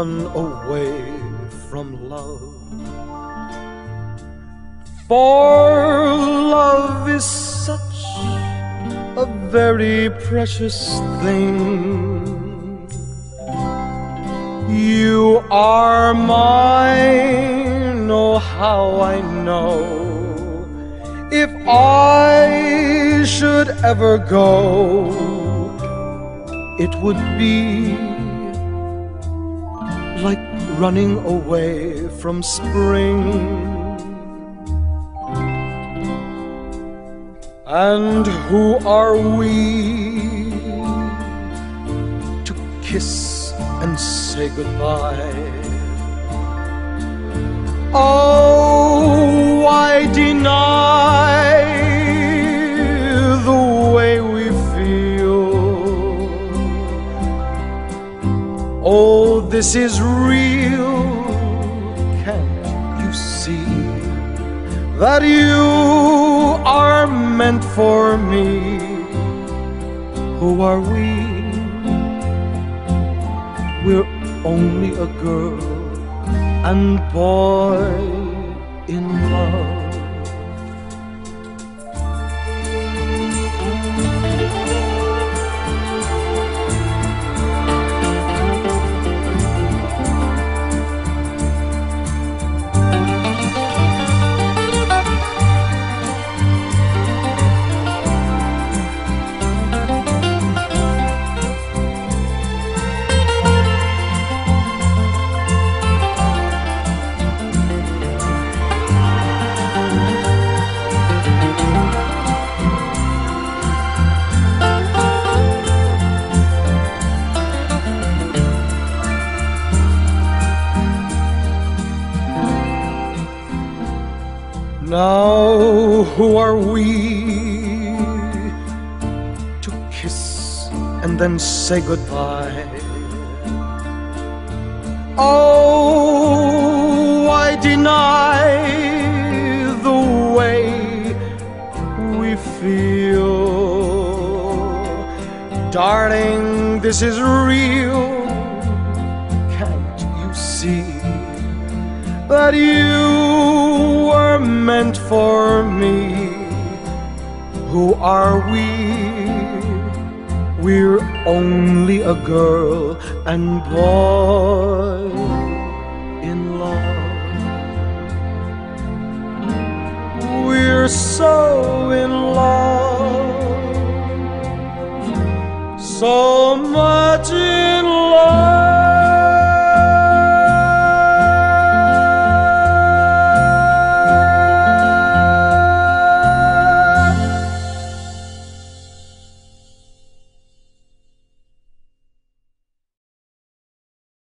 run away from love. For love is such a very precious thing. You are mine, oh, how I know. If I should ever go, it would be like running away from spring. And who are we to kiss and say goodbye? Oh, this is real. Can't you see that you are meant for me? Who are we? We're only a girl and boy in love. Now, who are we to kiss and then say goodbye? Oh, why deny the way we feel? Darling, this is real. Can't you see that you meant for me? Who are we? We're only a girl and boy in love. We're so in love, so much in.